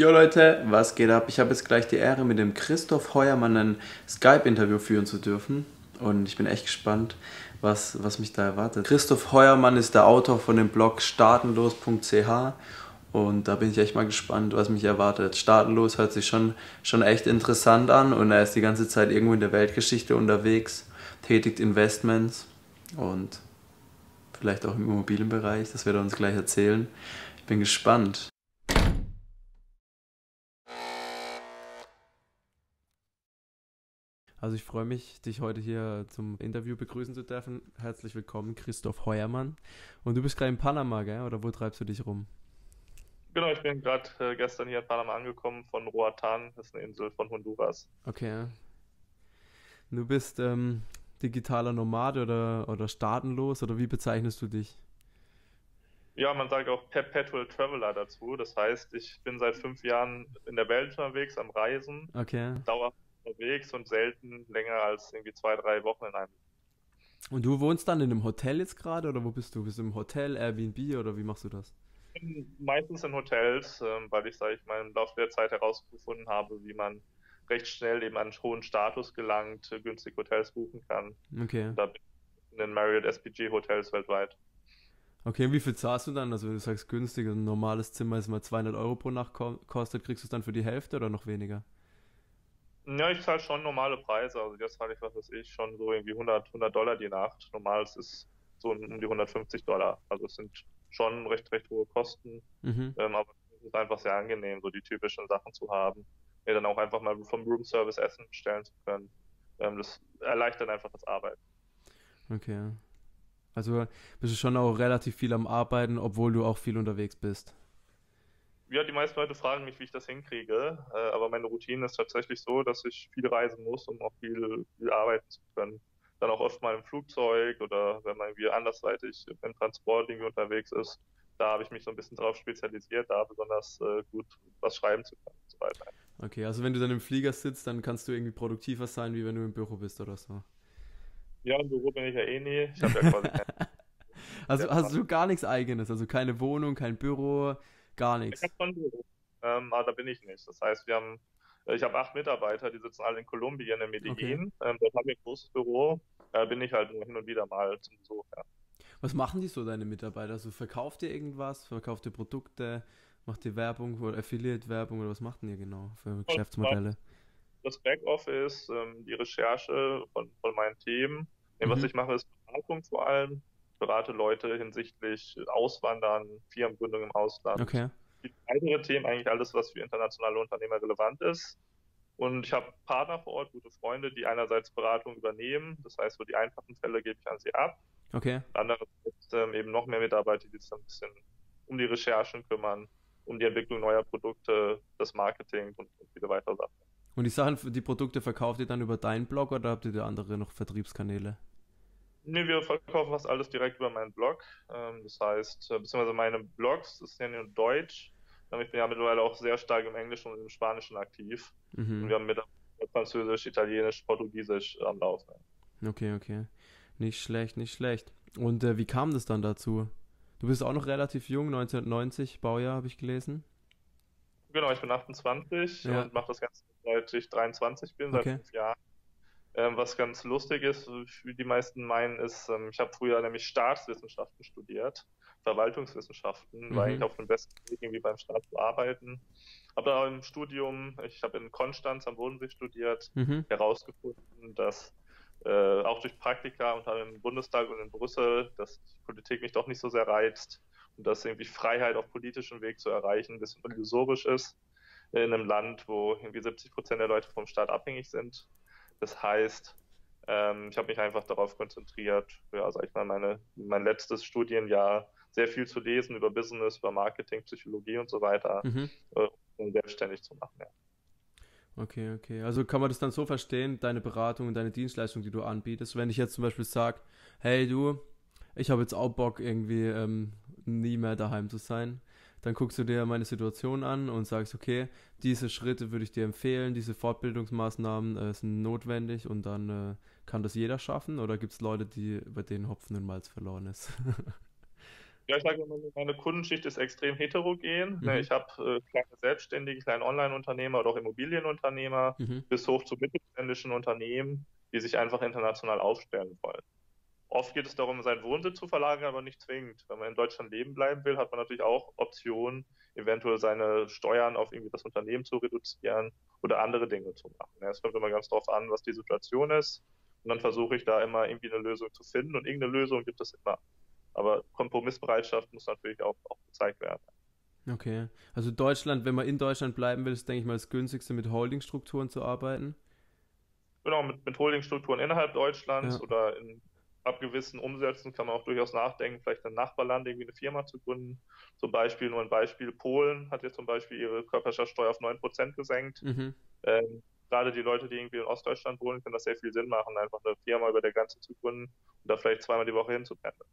Jo Leute, was geht ab? Ich habe jetzt gleich die Ehre, mit dem Christoph Heuermann ein Skype-Interview führen zu dürfen. Und ich bin echt gespannt, was, was mich da erwartet. Christoph Heuermann ist der Autor von dem Blog startenlos.ch und da bin ich echt mal gespannt, was mich erwartet. Startenlos hört sich schon, schon echt interessant an und er ist die ganze Zeit irgendwo in der Weltgeschichte unterwegs, tätigt Investments und vielleicht auch im Immobilienbereich, das wird er uns gleich erzählen. Ich bin gespannt. Also ich freue mich, dich heute hier zum Interview begrüßen zu dürfen. Herzlich willkommen, Christoph Heuermann. Und du bist gerade in Panama, gell? Oder wo treibst du dich rum? Genau, ich bin gerade äh, gestern hier in Panama angekommen von Roatan, das ist eine Insel von Honduras. Okay. Du bist ähm, digitaler Nomade oder, oder staatenlos oder wie bezeichnest du dich? Ja, man sagt auch Perpetual Traveler dazu. Das heißt, ich bin seit fünf Jahren in der Welt unterwegs, am Reisen. Okay. Dauerhaft unterwegs und selten länger als irgendwie zwei, drei Wochen in einem. Und du wohnst dann in einem Hotel jetzt gerade oder wo bist du? Bist du im Hotel, Airbnb oder wie machst du das? Meistens in Hotels, ähm, weil ich, sage ich mal, im Laufe der Zeit herausgefunden habe, wie man recht schnell eben an einen hohen Status gelangt, äh, günstig Hotels buchen kann. Okay. Da bin ich in den Marriott SPG Hotels weltweit. Okay, wie viel zahlst du dann? Also wenn du sagst günstig, ein normales Zimmer ist mal 200 Euro pro Nacht kostet, kriegst du es dann für die Hälfte oder noch weniger? Ja, ich zahle schon normale Preise. Also jetzt zahle ich, was weiß ich, schon so irgendwie 100, 100 Dollar die Nacht. Normal ist es so um die 150 Dollar. Also es sind schon recht, recht hohe Kosten. Mhm. Ähm, aber es ist einfach sehr angenehm, so die typischen Sachen zu haben. Mir dann auch einfach mal vom Room Service Essen bestellen zu können. Ähm, das erleichtert einfach das Arbeiten. Okay. Also bist du schon auch relativ viel am Arbeiten, obwohl du auch viel unterwegs bist ja, die meisten Leute fragen mich, wie ich das hinkriege, äh, aber meine Routine ist tatsächlich so, dass ich viel reisen muss, um auch viel, viel arbeiten zu können. Dann auch oft mal im Flugzeug oder wenn man irgendwie andersseitig im Transport irgendwie unterwegs ist. Da habe ich mich so ein bisschen darauf spezialisiert, da besonders äh, gut was schreiben zu können und so weiter. Okay, also wenn du dann im Flieger sitzt, dann kannst du irgendwie produktiver sein, wie wenn du im Büro bist oder so. Ja, im Büro bin ich ja eh nie. Ich habe ja quasi Also hast du gar nichts eigenes, also keine Wohnung, kein Büro, Gar nichts. Ich habe ähm, aber da bin ich nicht. Das heißt, wir haben, äh, ich habe acht Mitarbeiter, die sitzen alle in Kolumbien, in Medellin. Okay. Ähm, dort haben wir ein großes Büro. Da bin ich halt nur hin und wieder mal zum Besuch. Ja. Was machen die so, deine Mitarbeiter? Also verkauft ihr irgendwas? Verkauft ihr Produkte? Macht ihr Werbung oder Affiliate-Werbung oder was macht ihr genau für Geschäftsmodelle? Das Backoffice, ähm, die Recherche von, von meinen Themen. Mhm. Was ich mache, ist Beratung vor allem berate Leute hinsichtlich Auswandern, Firmengründung im Ausland. Okay. Weitere Themen, eigentlich alles, was für internationale Unternehmer relevant ist. Und ich habe Partner vor Ort, gute Freunde, die einerseits Beratung übernehmen. Das heißt, so die einfachen Fälle gebe ich an sie ab. Okay. Andererseits ähm, eben noch mehr Mitarbeiter, die sich ein bisschen um die Recherchen kümmern, um die Entwicklung neuer Produkte, das Marketing und, und viele weitere Sachen. Und die Sachen, die Produkte verkauft ihr dann über deinen Blog oder habt ihr da andere noch Vertriebskanäle? Nee, wir verkaufen fast alles direkt über meinen Blog. Ähm, das heißt, äh, beziehungsweise meine Blogs, das ist ja nur Deutsch. Ich bin ja mittlerweile auch sehr stark im Englischen und im Spanischen aktiv. Mhm. Und wir haben mit Französisch, Italienisch, Portugiesisch am Laufen. Okay, okay. Nicht schlecht, nicht schlecht. Und äh, wie kam das dann dazu? Du bist auch noch relativ jung, 1990, Baujahr habe ich gelesen. Genau, ich bin 28 ja. und mache das Ganze seit ich 23 bin, seit okay. fünf Jahren. Ähm, was ganz lustig ist, wie die meisten meinen, ist, ähm, ich habe früher nämlich Staatswissenschaften studiert, Verwaltungswissenschaften, mhm. war eigentlich auf dem besten Weg, irgendwie beim Staat zu arbeiten. Habe da im Studium, ich habe in Konstanz am Bodensee studiert, mhm. herausgefunden, dass äh, auch durch Praktika unter im Bundestag und in Brüssel, dass die Politik mich doch nicht so sehr reizt und dass irgendwie Freiheit auf politischem Weg zu erreichen ein bisschen illusorisch ist in einem Land, wo irgendwie 70 Prozent der Leute vom Staat abhängig sind. Das heißt, ähm, ich habe mich einfach darauf konzentriert, ja, sag ich mal, meine, mein letztes Studienjahr sehr viel zu lesen über Business, über Marketing, Psychologie und so weiter, mhm. äh, um selbstständig zu machen. Ja. Okay, okay. Also kann man das dann so verstehen, deine Beratung und deine Dienstleistung, die du anbietest, wenn ich jetzt zum Beispiel sage, hey du, ich habe jetzt auch Bock, irgendwie ähm, nie mehr daheim zu sein dann guckst du dir meine Situation an und sagst, okay, diese Schritte würde ich dir empfehlen, diese Fortbildungsmaßnahmen äh, sind notwendig und dann äh, kann das jeder schaffen oder gibt es Leute, die bei denen Hopfen und Malz verloren ist? Ja, ich sage, meine Kundenschicht ist extrem heterogen. Ne, mhm. Ich habe äh, kleine Selbstständige, kleine Online-Unternehmer oder auch Immobilienunternehmer mhm. bis hoch zu mittelständischen Unternehmen, die sich einfach international aufstellen wollen. Oft geht es darum, seinen Wohnsitz zu verlagern, aber nicht zwingend. Wenn man in Deutschland leben bleiben will, hat man natürlich auch Optionen, eventuell seine Steuern auf irgendwie das Unternehmen zu reduzieren oder andere Dinge zu machen. Es kommt immer ganz darauf an, was die Situation ist. Und dann versuche ich da immer irgendwie eine Lösung zu finden und irgendeine Lösung gibt es immer. Aber Kompromissbereitschaft muss natürlich auch, auch gezeigt werden. Okay. Also Deutschland, wenn man in Deutschland bleiben will, ist, denke ich mal, das günstigste, mit Holdingstrukturen zu arbeiten. Genau, mit, mit Holdingstrukturen innerhalb Deutschlands ja. oder in ab gewissen Umsätzen kann man auch durchaus nachdenken, vielleicht ein Nachbarland irgendwie eine Firma zu gründen. Zum Beispiel, nur ein Beispiel, Polen hat jetzt zum Beispiel ihre Körperschaftsteuer auf 9% gesenkt. Mhm. Ähm, gerade die Leute, die irgendwie in Ostdeutschland wohnen, können das sehr viel Sinn machen, einfach eine Firma über der Grenze zu gründen und da vielleicht zweimal die Woche hinzupendeln.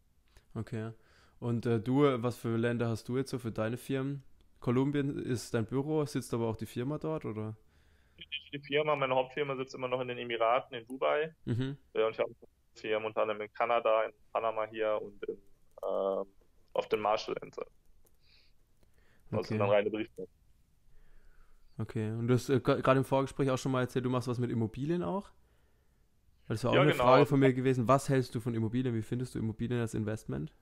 Okay. Und äh, du, was für Länder hast du jetzt so für deine Firmen? Kolumbien ist dein Büro, sitzt aber auch die Firma dort, oder? Die Firma, meine Hauptfirma sitzt immer noch in den Emiraten, in Dubai. Mhm. Und ich habe Firmen unter anderem in Kanada, in Panama hier und in, äh, auf den Marshallinseln. Das okay. sind dann reine Briefmarken. Okay, und du hast äh, gerade im Vorgespräch auch schon mal erzählt, du machst was mit Immobilien auch? Das war auch ja, eine genau. Frage von mir gewesen. Was hältst du von Immobilien? Wie findest du Immobilien als Investment?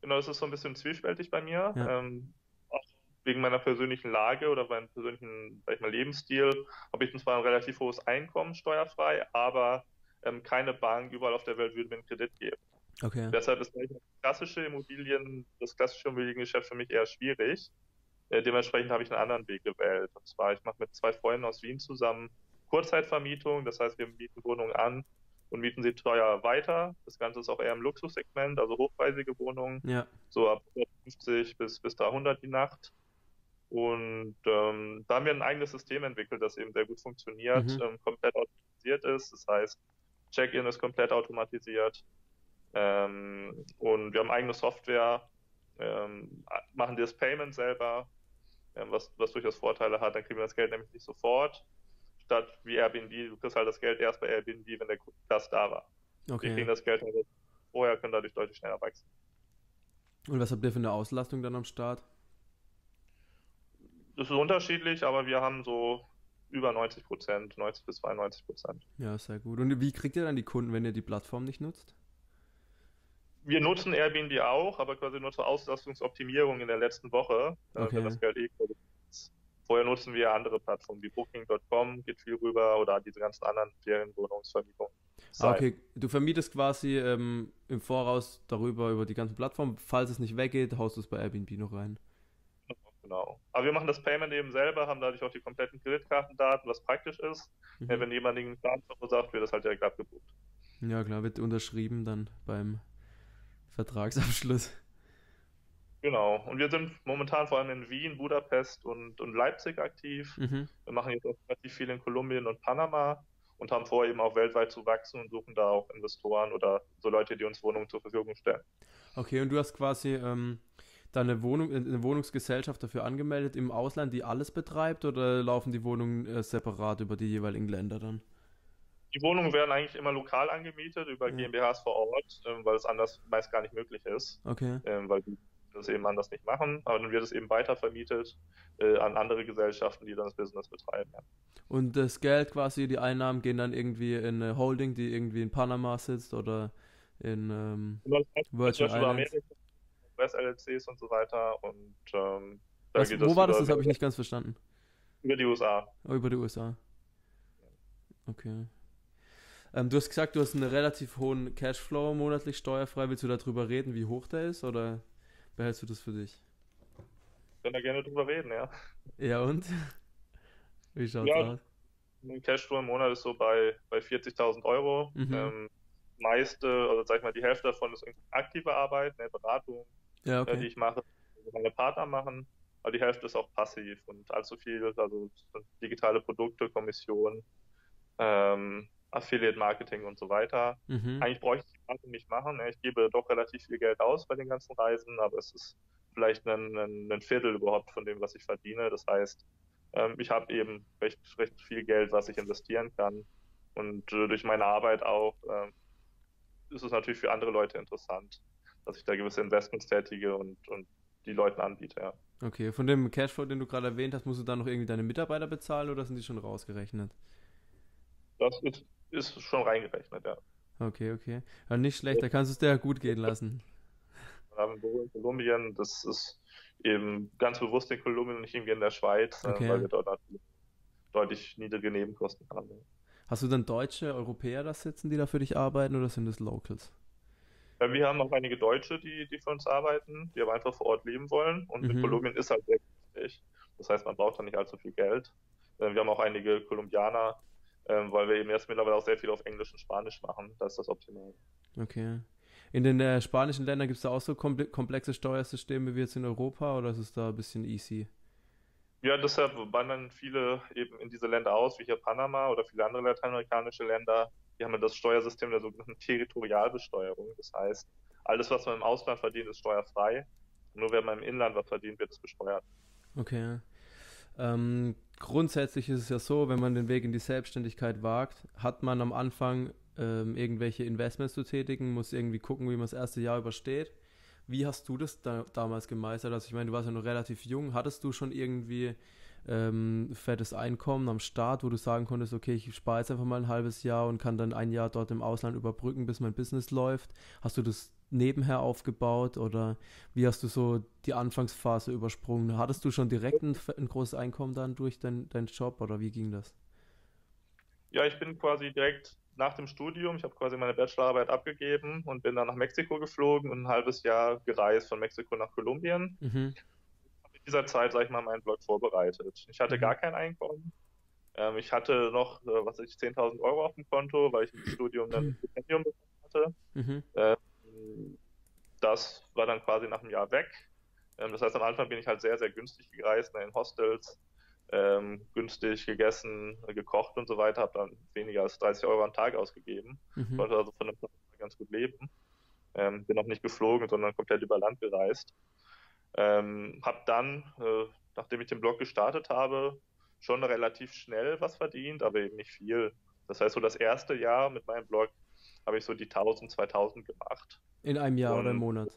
Genau, das ist so ein bisschen zwiespältig bei mir. Ja. Ähm, auch wegen meiner persönlichen Lage oder meinem persönlichen, sag ich mal, Lebensstil habe ich zwar ein relativ hohes Einkommen steuerfrei, aber ähm, keine Bank überall auf der Welt würde mir einen Kredit geben. Okay. Deshalb ist klassische Immobilien, das klassische Immobiliengeschäft für mich eher schwierig. Äh, dementsprechend habe ich einen anderen Weg gewählt. Und zwar, ich mache mit zwei Freunden aus Wien zusammen Kurzzeitvermietung. Das heißt, wir mieten Wohnungen an und mieten sie teuer weiter. Das Ganze ist auch eher im Luxussegment, also hochpreisige Wohnungen. Ja. So ab 50 bis, bis 300 die Nacht. Und ähm, da haben wir ein eigenes System entwickelt, das eben sehr gut funktioniert, mhm. ähm, komplett automatisiert ist. Das heißt, Check-in ist komplett automatisiert. Ähm, und wir haben eigene Software, ähm, machen das Payment selber, ähm, was, was durchaus Vorteile hat. Dann kriegen wir das Geld nämlich nicht sofort, statt wie Airbnb, du kriegst halt das Geld erst bei Airbnb, wenn der Gast da war. Okay. Wir kriegen das Geld halt vorher, können dadurch deutlich schneller wachsen. Und was habt ihr für eine Auslastung dann am Start? Das ist unterschiedlich, aber wir haben so über 90 Prozent, 90 bis 92 Prozent. Ja, sehr gut. Und wie kriegt ihr dann die Kunden, wenn ihr die Plattform nicht nutzt? Wir nutzen Airbnb auch, aber quasi nur zur Auslastungsoptimierung in der letzten Woche, äh, okay. wenn das Geld eh Vorher nutzen wir andere Plattformen wie Booking.com, geht viel rüber oder diese ganzen anderen Ferienwohnungsvermietungen. Ah, okay, du vermietest quasi ähm, im Voraus darüber, über die ganzen Plattformen. Falls es nicht weggeht, haust du es bei Airbnb noch rein. Genau. Aber wir machen das Payment eben selber, haben dadurch auch die kompletten Kreditkartendaten, was praktisch ist. Mhm. Wenn jemand einen Schaden verursacht, wird das halt direkt abgebucht. Ja, klar, wird unterschrieben dann beim Vertragsabschluss. Genau. Und wir sind momentan vor allem in Wien, Budapest und, und Leipzig aktiv. Mhm. Wir machen jetzt auch relativ viel in Kolumbien und Panama und haben vor, eben auch weltweit zu wachsen und suchen da auch Investoren oder so Leute, die uns Wohnungen zur Verfügung stellen. Okay, und du hast quasi ähm, da eine, Wohnung, eine Wohnungsgesellschaft dafür angemeldet im Ausland, die alles betreibt oder laufen die Wohnungen äh, separat über die jeweiligen Länder dann? Die Wohnungen werden eigentlich immer lokal angemietet über ja. GmbHs vor Ort, ähm, weil es anders meist gar nicht möglich ist. Okay. Ähm, weil die das eben anders nicht machen, aber dann wird es eben weitervermietet äh, an andere Gesellschaften, die dann das Business betreiben. Ja. Und das Geld quasi, die Einnahmen gehen dann irgendwie in eine Holding, die irgendwie in Panama sitzt oder in ähm, Virgin Islands? US-LLCs und so weiter. Und ähm, da Was, wo war das? Das habe ich nicht ganz verstanden. Über die USA. Oh, über die USA. Okay. Ähm, du hast gesagt, du hast einen relativ hohen Cashflow monatlich steuerfrei. Willst du darüber reden, wie hoch der ist, oder behältst du das für dich? Ich kann da gerne drüber reden, ja. Ja, und? Wie schaut's ja, aus? Ein Cashflow im Monat ist so bei, bei 40.000 Euro. Mhm. Ähm, meiste, also sag ich mal, die Hälfte davon ist aktive Arbeit, ne, Beratung, ja, okay. die ich mache, meine Partner machen. Aber die Hälfte ist auch passiv und allzu viel, also digitale Produkte, Kommission, ähm, Affiliate Marketing und so weiter. Mhm. Eigentlich bräuchte ich die Marke nicht machen. Ich gebe doch relativ viel Geld aus bei den ganzen Reisen, aber es ist vielleicht ein, ein, ein Viertel überhaupt von dem, was ich verdiene. Das heißt, ähm, ich habe eben recht, recht viel Geld, was ich investieren kann. Und äh, durch meine Arbeit auch äh, ist es natürlich für andere Leute interessant. Dass ich da gewisse Investments tätige und, und die Leuten anbiete, ja. Okay, von dem Cashflow, den du gerade erwähnt hast, musst du dann noch irgendwie deine Mitarbeiter bezahlen oder sind die schon rausgerechnet? Das ist, ist schon reingerechnet, ja. Okay, okay. Ja, nicht schlecht, da kannst du es dir ja gut gehen lassen. Wir haben Büro in Kolumbien, das ist eben ganz bewusst in Kolumbien und nicht irgendwie in der Schweiz, äh, okay. weil wir dort deutlich niedrige Nebenkosten haben. Hast du dann Deutsche, Europäer da sitzen, die da für dich arbeiten oder sind es Locals? Ja, wir haben auch einige Deutsche, die, die für uns arbeiten, die aber einfach vor Ort leben wollen. Und mhm. in Kolumbien ist halt sehr günstig. Das heißt, man braucht da nicht allzu viel Geld. Äh, wir haben auch einige Kolumbianer, ähm, weil wir eben jetzt mittlerweile auch sehr viel auf Englisch und Spanisch machen. Das ist das optimal. Okay. In den äh, spanischen Ländern gibt es da auch so komplexe Steuersysteme wie jetzt in Europa oder ist es da ein bisschen easy? Ja, deshalb wandern viele eben in diese Länder aus, wie hier Panama oder viele andere lateinamerikanische Länder. Die haben ja das Steuersystem der sogenannten Territorialbesteuerung. Das heißt, alles, was man im Ausland verdient, ist steuerfrei. Nur wenn man im Inland was verdient, wird es besteuert. Okay. Ähm, grundsätzlich ist es ja so, wenn man den Weg in die Selbstständigkeit wagt, hat man am Anfang ähm, irgendwelche Investments zu tätigen, muss irgendwie gucken, wie man das erste Jahr übersteht. Wie hast du das da, damals gemeistert? Also ich meine, du warst ja noch relativ jung. Hattest du schon irgendwie ähm, fettes Einkommen am Start, wo du sagen konntest, okay, ich spare jetzt einfach mal ein halbes Jahr und kann dann ein Jahr dort im Ausland überbrücken, bis mein Business läuft? Hast du das nebenher aufgebaut oder wie hast du so die Anfangsphase übersprungen? Hattest du schon direkt ein, ein großes Einkommen dann durch deinen dein Job oder wie ging das? Ja, ich bin quasi direkt nach dem Studium, ich habe quasi meine Bachelorarbeit abgegeben und bin dann nach Mexiko geflogen und ein halbes Jahr gereist von Mexiko nach Kolumbien. Mhm. In dieser Zeit, sage ich mal, meinen Blog vorbereitet. Ich hatte mhm. gar kein Einkommen. Ähm, ich hatte noch, äh, was ich, 10.000 Euro auf dem Konto, weil ich im Studium dann mhm. Stipendium bekommen hatte. Mhm. Ähm, das war dann quasi nach einem Jahr weg. Ähm, das heißt, am Anfang bin ich halt sehr, sehr günstig gereist, ne, in Hostels, ähm, günstig gegessen, gekocht und so weiter, habe dann weniger als 30 Euro am Tag ausgegeben, mhm. konnte also von dem ganz gut leben. Ähm, bin auch nicht geflogen, sondern komplett über Land gereist. Ähm, habe dann, äh, nachdem ich den Blog gestartet habe, schon relativ schnell was verdient, aber eben nicht viel. Das heißt, so das erste Jahr mit meinem Blog habe ich so die 1000, 2000 gemacht. In einem Jahr und oder im Monat?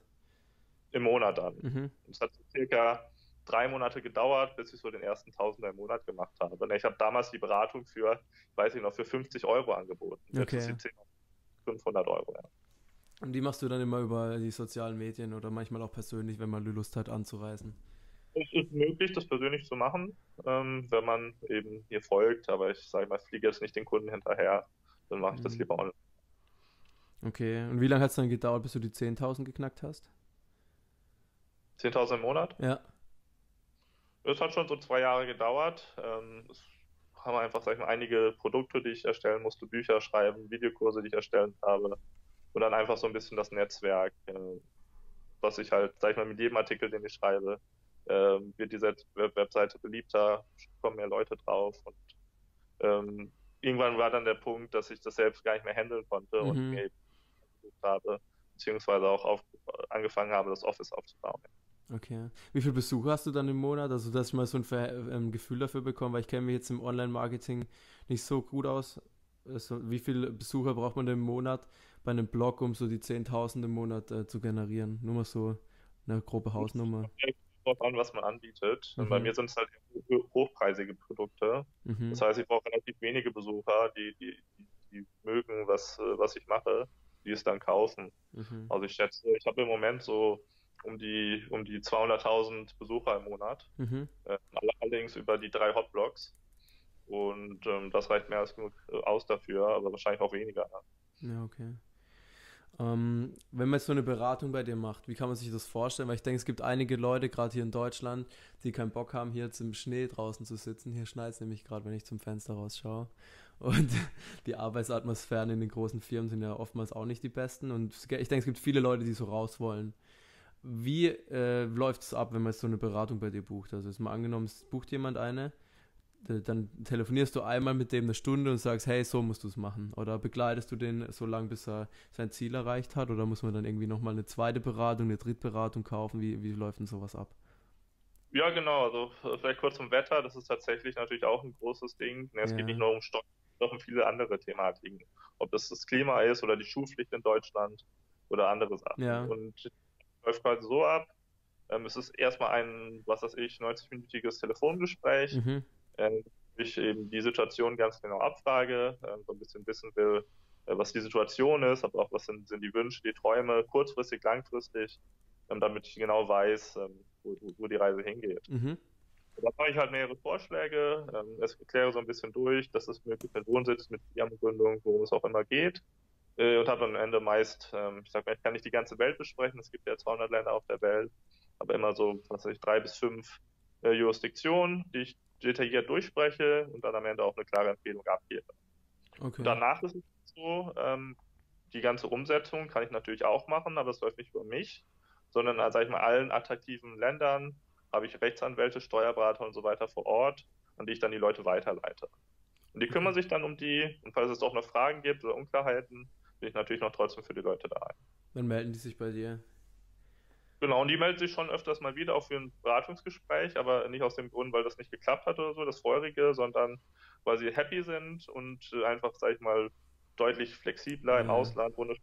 Im Monat dann. Mhm. Das hat circa drei Monate gedauert, bis ich so den ersten Tausender im Monat gemacht habe. Und ich habe damals die Beratung für, weiß ich noch, für 50 Euro angeboten. Okay. Jetzt ist sie 500 Euro, ja. Und die machst du dann immer über die sozialen Medien oder manchmal auch persönlich, wenn man Lust hat anzureisen? Es ist möglich, das persönlich zu machen, ähm, wenn man eben hier folgt, aber ich sage mal, fliege jetzt nicht den Kunden hinterher, dann mache ich mhm. das lieber online. Okay, und wie lange hat es dann gedauert, bis du die 10.000 geknackt hast? 10.000 im Monat? Ja. Es hat schon so zwei Jahre gedauert. Ähm, es haben einfach, sag ich mal, einige Produkte, die ich erstellen musste, Bücher schreiben, Videokurse, die ich erstellt habe. Und dann einfach so ein bisschen das Netzwerk, äh, was ich halt, sag ich mal, mit jedem Artikel, den ich schreibe, äh, wird diese Webseite beliebter, kommen mehr Leute drauf und ähm, irgendwann war dann der Punkt, dass ich das selbst gar nicht mehr handeln konnte mhm. und mir habe, beziehungsweise auch auf, angefangen habe, das Office aufzubauen. Okay. Wie viele Besucher hast du dann im Monat? Also, dass ich mal so ein Ver ähm, Gefühl dafür bekomme, weil ich kenne mich jetzt im Online-Marketing nicht so gut aus. Also, wie viele Besucher braucht man denn im Monat bei einem Blog, um so die 10.000 im Monat äh, zu generieren? Nur mal so eine grobe Hausnummer. Kommt an, was man anbietet. Mhm. Bei mir sind es halt hochpreisige Produkte. Mhm. Das heißt, ich brauche relativ wenige Besucher, die, die, die, die mögen, was, äh, was ich mache, die es dann kaufen. Mhm. Also ich schätze, ich habe im Moment so um die, um die 200.000 Besucher im Monat. Mhm. Äh, allerdings über die drei Hotblocks. Und ähm, das reicht mehr als genug äh, aus dafür, aber wahrscheinlich auch weniger. Ja, okay. Ähm, wenn man jetzt so eine Beratung bei dir macht, wie kann man sich das vorstellen? Weil ich denke, es gibt einige Leute, gerade hier in Deutschland, die keinen Bock haben, hier jetzt im Schnee draußen zu sitzen. Hier schneit es nämlich gerade, wenn ich zum Fenster rausschaue. Und die Arbeitsatmosphären in den großen Firmen sind ja oftmals auch nicht die besten. Und ich denke, es gibt viele Leute, die so raus wollen. Wie äh, läuft es ab, wenn man jetzt so eine Beratung bei dir bucht? Also ist mal angenommen, es bucht jemand eine, dann telefonierst du einmal mit dem eine Stunde und sagst, hey, so musst du es machen. Oder begleitest du den so lange, bis er sein Ziel erreicht hat? Oder muss man dann irgendwie nochmal eine zweite Beratung, eine Drittberatung kaufen? Wie, wie läuft denn sowas ab? Ja, genau. Also vielleicht kurz zum Wetter. Das ist tatsächlich natürlich auch ein großes Ding. Es ja. geht nicht nur um Stock, sondern um viele andere Thematiken. Ob das das Klima ist oder die Schulpflicht in Deutschland oder andere Sachen. Ja. Und läuft quasi so ab. Ähm, es ist erstmal ein, was weiß ich, 90-minütiges Telefongespräch, mhm. Ähm, ich eben die Situation ganz genau abfrage, ähm, so ein bisschen wissen will, äh, was die Situation ist, aber auch was sind, sind die Wünsche, die Träume, kurzfristig, langfristig, ähm, damit ich genau weiß, ähm, wo, wo, die Reise hingeht. Mhm. Da mache ich halt mehrere Vorschläge, ähm, es erkläre so ein bisschen durch, dass es möglich mit Wohnsitz, mit Firmengründung, worum es auch immer geht. Äh, und habe am Ende meist, ähm, ich sage mal, ich kann nicht die ganze Welt besprechen, es gibt ja 200 Länder auf der Welt, aber immer so, was weiß ich, drei bis fünf äh, Jurisdiktionen, die ich detailliert durchspreche und dann am Ende auch eine klare Empfehlung abgebe. Okay. danach ist es so, ähm, die ganze Umsetzung kann ich natürlich auch machen, aber es läuft nicht über mich, sondern, also, sag ich mal, allen attraktiven Ländern habe ich Rechtsanwälte, Steuerberater und so weiter vor Ort, an die ich dann die Leute weiterleite. Und die kümmern sich dann um die, und falls es auch noch Fragen gibt oder Unklarheiten, bin ich natürlich noch trotzdem für die Leute da. Wann melden die sich bei dir? Genau, und die melden sich schon öfters mal wieder auch für ein Beratungsgespräch, aber nicht aus dem Grund, weil das nicht geklappt hat oder so, das vorherige, sondern weil sie happy sind und einfach, sag ich mal, deutlich flexibler ja. im Ausland, mit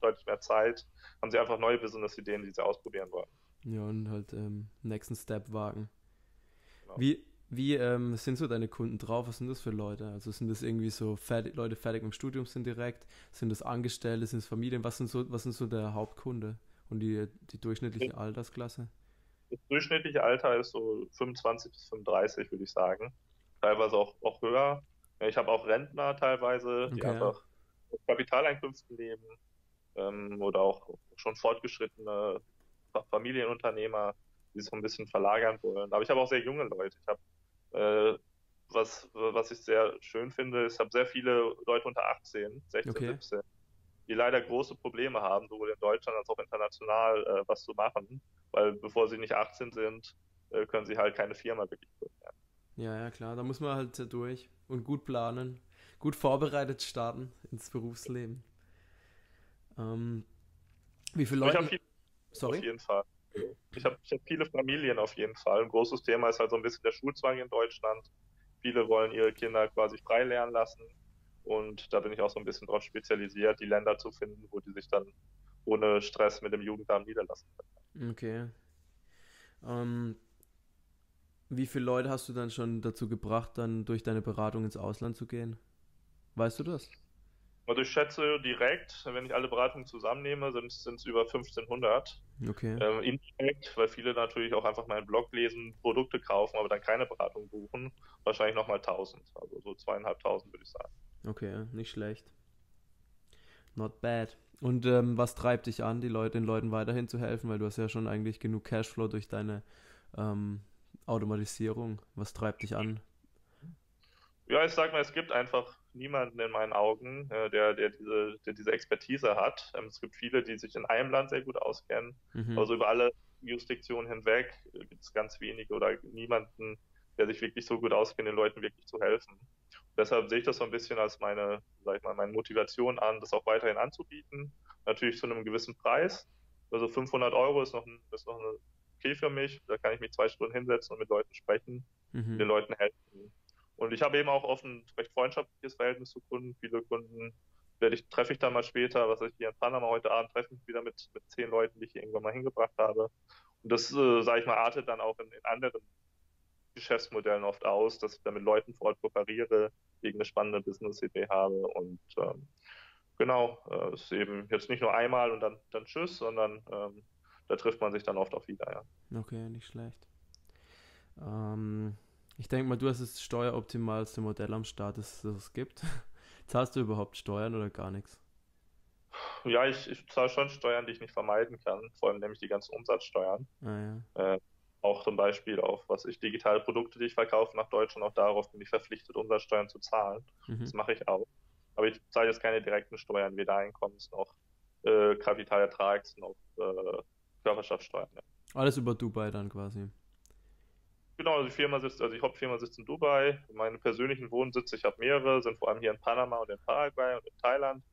deutlich mehr Zeit, haben sie einfach neue Business-Ideen, die sie ausprobieren wollen. Ja, und halt ähm, nächsten Step wagen. Genau. Wie, wie ähm, sind so deine Kunden drauf? Was sind das für Leute? Also sind das irgendwie so fertig, Leute fertig im Studium sind direkt? Sind das Angestellte? Sind es Familien? Was sind so, was sind so der Hauptkunde und die, die durchschnittliche Altersklasse? Das durchschnittliche Alter ist so 25 bis 35, würde ich sagen. Teilweise auch, auch höher. Ich habe auch Rentner teilweise, die okay. einfach Kapitaleinkünften leben ähm, oder auch schon fortgeschrittene Familienunternehmer, die sich so ein bisschen verlagern wollen. Aber ich habe auch sehr junge Leute. Ich habe, äh, was, was ich sehr schön finde, ich habe sehr viele Leute unter 18, 16, okay. 17, die leider große Probleme haben, sowohl in Deutschland als auch international äh, was zu machen, weil bevor sie nicht 18 sind, äh, können sie halt keine Firma wirklich gründen. Ja, ja, klar, da muss man halt durch und gut planen, gut vorbereitet starten ins Berufsleben. Ähm, wie viele Leute? Ich viel, Sorry? Auf jeden Fall. Ich habe ich hab viele Familien auf jeden Fall. Ein großes Thema ist halt so ein bisschen der Schulzwang in Deutschland. Viele wollen ihre Kinder quasi frei lernen lassen. Und da bin ich auch so ein bisschen drauf spezialisiert, die Länder zu finden, wo die sich dann ohne Stress mit dem Jugendamt niederlassen können. Okay. Ähm, wie viele Leute hast du dann schon dazu gebracht, dann durch deine Beratung ins Ausland zu gehen? Weißt du das? Also ich schätze direkt, wenn ich alle Beratungen zusammennehme, sind es über 1500. Okay. Ähm, indirekt, weil viele natürlich auch einfach meinen Blog lesen, Produkte kaufen, aber dann keine Beratung buchen, wahrscheinlich nochmal 1000. Also so zweieinhalbtausend würde ich sagen. Okay, nicht schlecht. Not bad. Und ähm, was treibt dich an, die Leute, den Leuten weiterhin zu helfen? Weil du hast ja schon eigentlich genug Cashflow durch deine ähm, Automatisierung. Was treibt dich an? Ja, ich sag mal, es gibt einfach niemanden in meinen Augen, äh, der, der, diese, der diese Expertise hat. Ähm, es gibt viele, die sich in einem Land sehr gut auskennen. Mhm. Also über alle Jurisdiktionen hinweg gibt es ganz wenige oder niemanden, der sich wirklich so gut auskennt, den Leuten wirklich zu helfen. Und deshalb sehe ich das so ein bisschen als meine, sag ich mal, meine Motivation an, das auch weiterhin anzubieten. Natürlich zu einem gewissen Preis. Also 500 Euro ist noch, ein, ist noch eine okay für mich. Da kann ich mich zwei Stunden hinsetzen und mit Leuten sprechen, mhm. den Leuten helfen. Und ich habe eben auch oft ein recht freundschaftliches Verhältnis zu Kunden. Viele Kunden werde ich, treffe ich dann mal später, was ich hier in Panama heute Abend treffe ich wieder mit, mit zehn Leuten, die ich hier irgendwann mal hingebracht habe. Und das, äh, sage ich mal, artet dann auch in, in anderen Geschäftsmodellen oft aus, dass ich dann mit Leuten vor Ort kooperiere, irgendeine spannende Business-Idee habe und ähm, genau, äh, ist eben jetzt nicht nur einmal und dann, dann tschüss, sondern ähm, da trifft man sich dann oft auch wieder, ja. Okay, nicht schlecht. Ähm, ich denke mal, du hast das steueroptimalste Modell am Start, das es gibt. Zahlst du überhaupt Steuern oder gar nichts? Ja, ich, ich zahle schon Steuern, die ich nicht vermeiden kann, vor allem nämlich die ganzen Umsatzsteuern. Ah, ja. äh, auch zum Beispiel auf, was ich, digitale Produkte, die ich verkaufe nach Deutschland, auch darauf bin ich verpflichtet, Umsatzsteuern zu zahlen. Mhm. Das mache ich auch. Aber ich zahle jetzt keine direkten Steuern, weder Einkommens noch äh, Kapitalertrags noch äh, Körperschaftssteuern. Ja. Alles über Dubai dann quasi. Genau, also die Firma sitzt, also die Hauptfirma sitzt in Dubai. Meine persönlichen Wohnsitze, ich habe mehrere, sind vor allem hier in Panama und in Paraguay und in Thailand.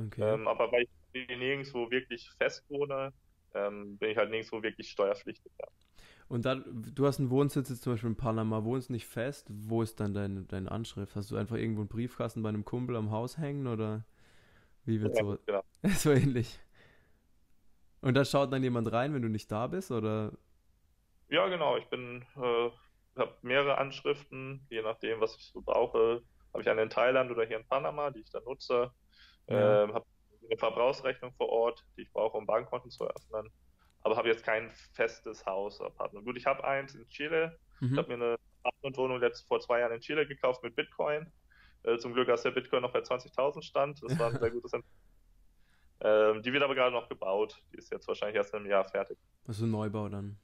Okay. Ähm, aber weil ich nirgendwo wirklich fest wohne, ähm, bin ich halt nirgendwo wirklich steuerpflichtig. Ja. Und dann, du hast einen Wohnsitz jetzt zum Beispiel in Panama, wohnst nicht fest. Wo ist dann dein, deine Anschrift? Hast du einfach irgendwo einen Briefkasten bei einem Kumpel am Haus hängen oder wie wird ja, so? Genau. so ähnlich. Und da schaut dann jemand rein, wenn du nicht da bist, oder? Ja, genau. Ich bin, äh, habe mehrere Anschriften, je nachdem, was ich so brauche. Habe ich eine in Thailand oder hier in Panama, die ich dann nutze. Ja. Ähm, habe eine Verbrauchsrechnung vor Ort, die ich brauche, um Bankkonten zu eröffnen. Aber habe jetzt kein festes Haus Apartment. Gut, ich habe eins in Chile. Mhm. Ich habe mir eine Apartmentwohnung letzt vor zwei Jahren in Chile gekauft mit Bitcoin. Äh, zum Glück, als der Bitcoin noch bei 20.000 stand. Das war ein sehr gutes ähm, Die wird aber gerade noch gebaut. Die ist jetzt wahrscheinlich erst in einem Jahr fertig. Also ein Neubau dann?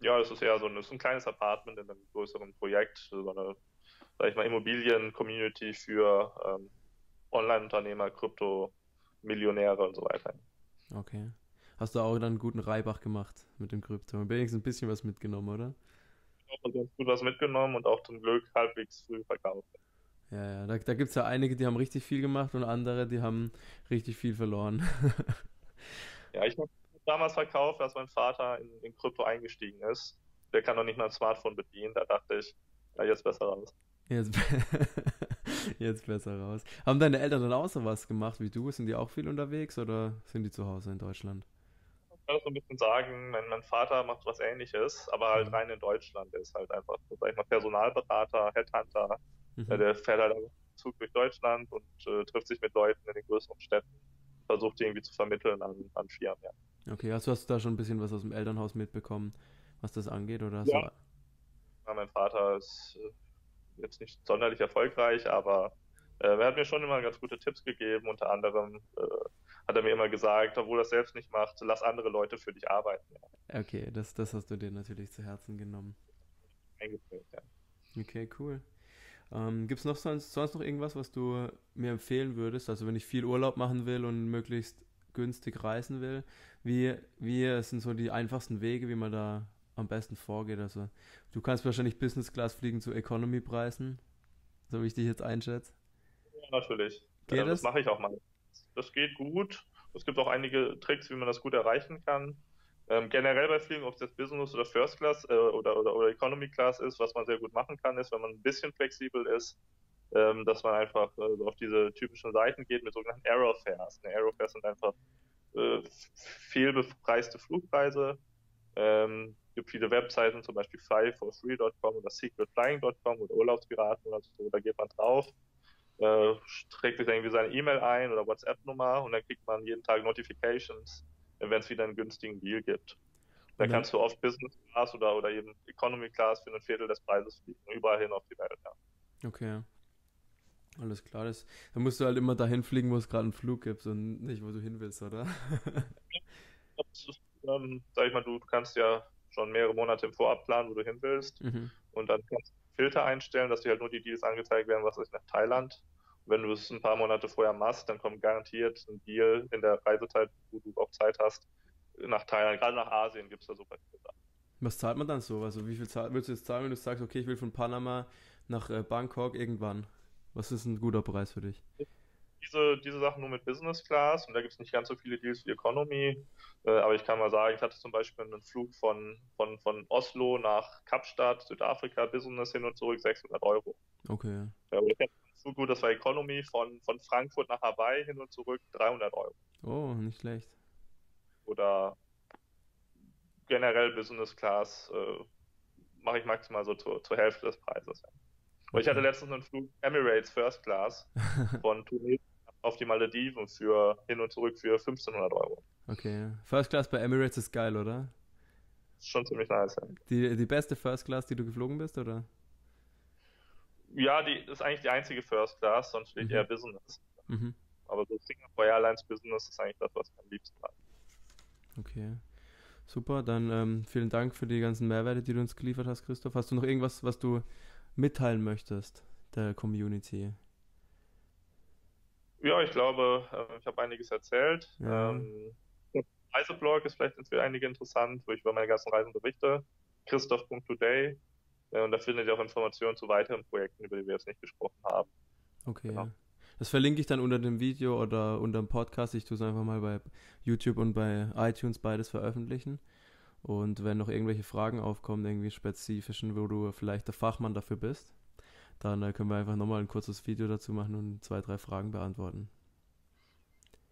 Ja, das ist eher so ein, ist ein kleines Apartment in einem größeren Projekt. So eine, sag ich mal, Immobilien-Community für ähm, Online-Unternehmer, Krypto-Millionäre und so weiter. Okay. Hast du auch dann einen guten Reibach gemacht mit dem Krypto? Wenigstens ein bisschen was mitgenommen, oder? Ich habe ganz gut was mitgenommen und auch zum Glück halbwegs früh verkauft. Ja, ja, da, da gibt es ja einige, die haben richtig viel gemacht und andere, die haben richtig viel verloren. ja, ich habe damals verkauft, als mein Vater in, in Krypto eingestiegen ist. Der kann doch nicht mal ein Smartphone bedienen. Da dachte ich, ja, jetzt besser raus. Jetzt, jetzt besser raus. Haben deine Eltern dann auch so was gemacht wie du? Sind die auch viel unterwegs oder sind die zu Hause in Deutschland? Ich kann das so ein bisschen sagen, mein, mein Vater macht was ähnliches, aber halt mhm. rein in Deutschland. Er ist halt einfach, sag ich mal, Personalberater, Headhunter, Mhm. Der fährt halt Zug durch Deutschland und äh, trifft sich mit Leuten in den größeren Städten, versucht die irgendwie zu vermitteln an, an Firmen, ja. Okay, hast du, hast du da schon ein bisschen was aus dem Elternhaus mitbekommen, was das angeht? Oder ja. So? ja mein Vater ist äh, jetzt nicht sonderlich erfolgreich, aber er hat mir schon immer ganz gute Tipps gegeben. Unter anderem äh, hat er mir immer gesagt, obwohl er es selbst nicht macht, lass andere Leute für dich arbeiten. Ja. Okay, das, das hast du dir natürlich zu Herzen genommen. Eingeprägt, ja. Okay, cool. Ähm, Gibt es noch sonst, sonst noch irgendwas, was du mir empfehlen würdest? Also wenn ich viel Urlaub machen will und möglichst günstig reisen will, wie, wie sind so die einfachsten Wege, wie man da am besten vorgeht? Also du kannst wahrscheinlich Business Class fliegen zu Economy-Preisen, so wie ich dich jetzt einschätze. Natürlich. Geht ja, das? Das mache ich auch mal. Das geht gut. Es gibt auch einige Tricks, wie man das gut erreichen kann. Ähm, generell bei Fliegen, ob es jetzt Business oder First Class äh, oder, oder, oder Economy Class ist, was man sehr gut machen kann, ist, wenn man ein bisschen flexibel ist, ähm, dass man einfach äh, auf diese typischen Seiten geht mit sogenannten Aerofares. Ne, Aerofares sind einfach äh, fehlbepreiste Flugpreise. Ähm, gibt viele Webseiten, zum Beispiel flyforfree.com oder secretflying.com oder Urlaubspiraten oder so, da geht man drauf, äh, trägt sich irgendwie seine E-Mail ein oder WhatsApp-Nummer und dann kriegt man jeden Tag Notifications wenn es wieder einen günstigen Deal gibt. Da ja. kannst du oft Business Class oder, oder eben Economy Class für ein Viertel des Preises fliegen, überall hin auf die Welt, ja. Okay. Alles klar, das, da musst du halt immer dahin fliegen, wo es gerade einen Flug gibt und nicht, wo du hin willst, oder? ähm, sag ich mal, du kannst ja schon mehrere Monate im Vorab planen, wo du hin willst. Mhm. Und dann kannst du Filter einstellen, dass dir halt nur die Deals angezeigt werden, was ist nach Thailand wenn du es ein paar Monate vorher machst, dann kommt garantiert ein Deal in der Reisezeit, wo du auch Zeit hast, nach Thailand, gerade nach Asien gibt es da super viele Sachen. Was zahlt man dann so? Also wie viel zahl, würdest du jetzt zahlen, wenn du sagst, okay, ich will von Panama nach äh, Bangkok irgendwann? Was ist ein guter Preis für dich? Diese, diese Sachen nur mit Business Class und da gibt es nicht ganz so viele Deals wie Economy, äh, aber ich kann mal sagen, ich hatte zum Beispiel einen Flug von, von, von Oslo nach Kapstadt, Südafrika, Business hin und zurück 600 Euro. Okay. Ja, so gut, das war Economy von, von Frankfurt nach Hawaii hin und zurück 300 Euro. Oh, nicht schlecht. Oder generell Business Class äh, mache ich maximal so zur, zur Hälfte des Preises. Ja. Okay. Ich hatte letztens einen Flug Emirates First Class von Tunesien auf die Malediven für hin und zurück für 1500 Euro. Okay. First Class bei Emirates ist geil, oder? Ist schon ziemlich nice, ja. Die, die beste First Class, die du geflogen bist, oder? Ja, die ist eigentlich die einzige First Class, sonst steht mhm. eher Business. Mhm. Aber so Singapore Airlines Business ist eigentlich das, was ich am liebsten mag. Okay. Super, dann ähm, vielen Dank für die ganzen Mehrwerte, die du uns geliefert hast, Christoph. Hast du noch irgendwas, was du mitteilen möchtest der Community? Ja, ich glaube, äh, ich habe einiges erzählt. Ja. Ähm, Reiseblog ist vielleicht für einige interessant, wo ich über meine ganzen Reisen berichte. Christoph.today äh, und da findet ihr auch Informationen zu weiteren Projekten, über die wir jetzt nicht gesprochen haben. Okay. Genau. Das verlinke ich dann unter dem Video oder unter dem Podcast. Ich tue es einfach mal bei YouTube und bei iTunes beides veröffentlichen. Und wenn noch irgendwelche Fragen aufkommen, irgendwie spezifischen, wo du vielleicht der Fachmann dafür bist, dann äh, können wir einfach nochmal ein kurzes Video dazu machen und zwei, drei Fragen beantworten.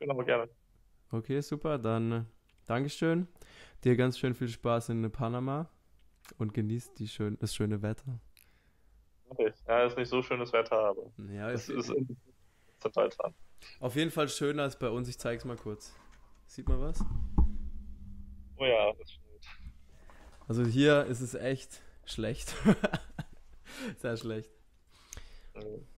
Genau, gerne. Okay, super. Dann äh, Dankeschön. Dir ganz schön viel Spaß in Panama und genießt die schön, das schöne Wetter. Ja, ist nicht so schönes Wetter, aber ja, es ist, total dran. Auf jeden Fall schöner als bei uns. Ich zeig's mal kurz. Sieht man was? Oh ja, das stimmt. Also hier ist es echt schlecht. Sehr schlecht. Mm.